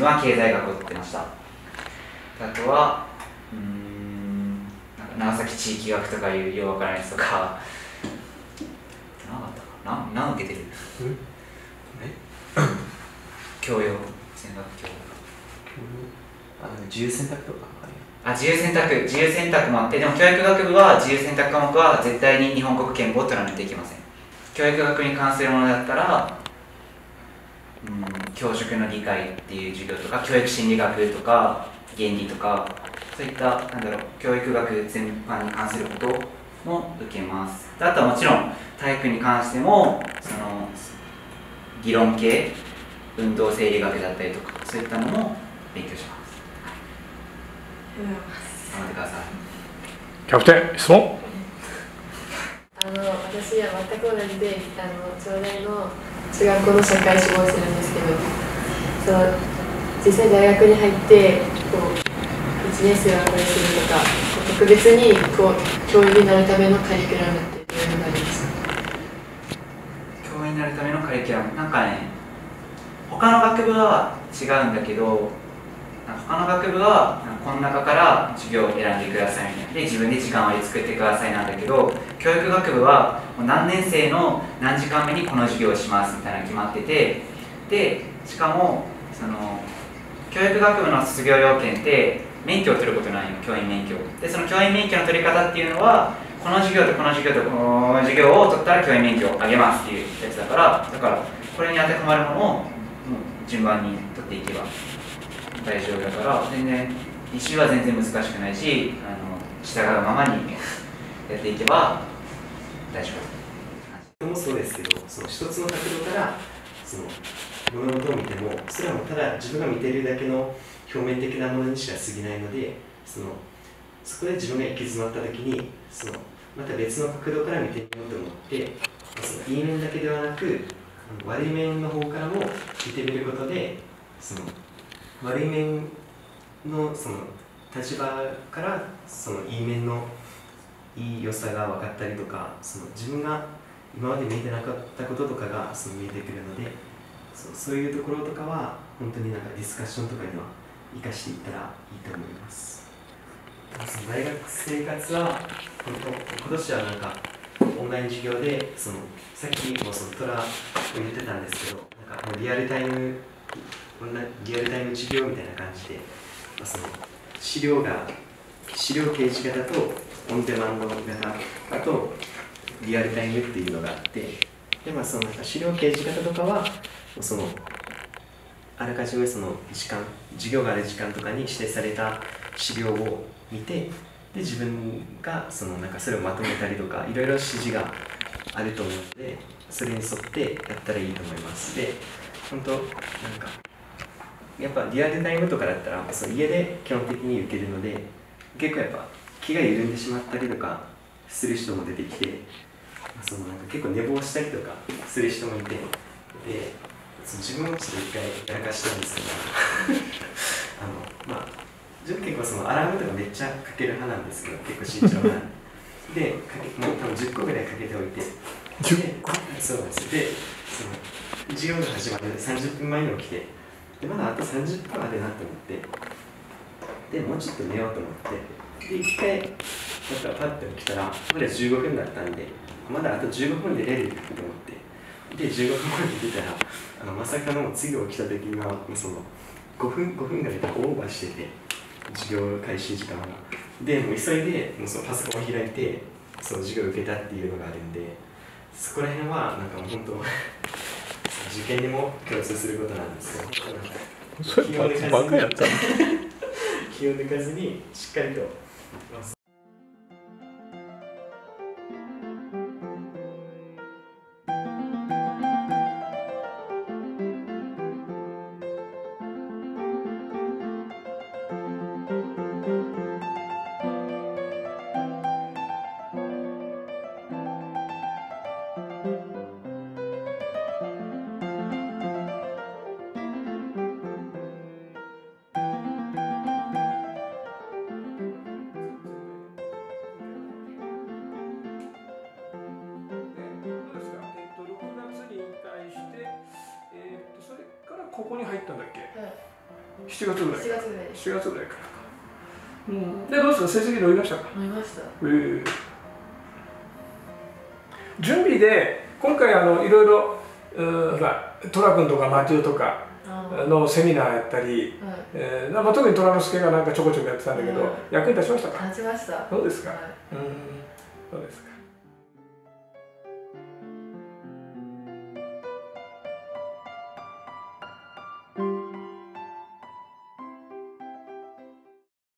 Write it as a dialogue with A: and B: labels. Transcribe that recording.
A: い、は経済学を取ってました。あとはうーんなんか長崎地域学とかいうようわからないやつとか。何かあったかな？何受けてる。教養選択教。養？
B: あの自由選択とかあ
A: 自由選択自由選択もあってでも教育学部は自由選択科目は絶対に日本国憲法を取らないといけません。教育学に関するものだったらうん教職の理解っていう授業とか教育心理学とか原理とかそういったなんだろう教育学全般に関することも受けます。であとはもちろん体育に関してもその議論系運動生理学だったりとかそういったのも勉強します。頑張ってください。
C: キャプテン質問？
D: あの私は全く同じであの長大の中学校の社会志望してるんですけどその実際大学に入ってこう1年生はこれするとか特別にこう教員になるためのカリキュラムっていうのがあります。か
A: 教員になるためのカリキュラム。なんかね他の学部は違うんだけど他の学部はこの中から授業を選んでくださいみたいな。で自分で時間割り作ってくださいなんだけど教育学部は何年生の何時間目にこの授業をしますみたいなの決まっててでしかもその教育学部の卒業要件って免許を取ることないの教員免許でその教員免許の取り方っていうのはこの授業とこの授業とこの授業を取ったら教員免許をあげますっていうやつだからだからこれに当てはまるものをもう順番に取っていけば。大丈夫だから全然一周は全然難しくないしあの従うままにやっていけば大丈夫。
B: もそうですけどその一つの角度からその物事を見てもそれはもうただ自分が見ているだけの表面的なものにしか過ぎないのでそのそこで自分が行き詰まった時にそのまた別の角度から見てみようと思ってそのいい面だけではなく悪い面の方からも見てみることでその悪い面のその立場からそのいい面のいい良さが分かったりとかその自分が今まで見えてなかったこととかがその見えてくるのでそうそういうところとかは本当になんかディスカッションとかには生かしていったらいいと思います。その大学生活は本当今年はなんかオンライン授業でそのさっきもそのトラを言ってたんですけどなんかもうリアルタイムオンラインリアルタイム授業みたいな感じで、まあ、その資料が資料掲示型とオンデマンド型あとリアルタイムっていうのがあってで、まあ、そのなんか資料掲示型とかはそのあらかじめその時間授業がある時間とかに指定された資料を見てで自分がそのなんかそれをまとめたりとかいろいろ指示があると思うのでそれに沿ってやったらいいと思います。で本当なんかやっぱリアルタイムとかだったらその家で基本的に受けるので結構やっぱ気が緩んでしまったりとかする人も出てきてそのなんか結構寝坊したりとかする人もいてでその自分もちょっと一回やらかしたんですけど あのまあ自分結構そのアラームとかめっちゃかける派なんですけど結構慎重な。んででかけもう多分10個ぐらいかけておいて。でそうですよ。でその授業が始まる30分前に起きてでまだあと30分までなと思ってでもうちょっと寝ようと思ってで一回またパッと起きたらまだ15分だったんでまだあと15分で出ると思ってで15分まで出たらあのまさかの次起きた時にはもうその5分5分ぐらいでオーバーしてて授業開始時間が。でもう急いでもうそのパソコンを開いてその授業を受けたっていうのがあるんでそこら辺はなんかもう本当受験にも共通することなんです。けどなんか
C: それバカやった
B: 気を抜かずにしっかりと
C: ここに入ったんだっけ？
D: はい。
C: 7月ぐらい
D: 7月ぐらいです。
C: 7月ぐらいからか。うんでどうですか成績伸びましたか？
D: 思いました。
C: え。ー準備で今回あのいろいろうーほらトラ君とかマティオとかのセミナーやったり、
D: はい。
C: えーまあ、特に虎之助がなんかちょこちょこやってたんだけど、
D: うん
C: 役に立ちましたか？
D: 立ちました。
C: そうですか？
D: はい。
C: うん。そうですか？